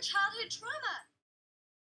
childhood trauma.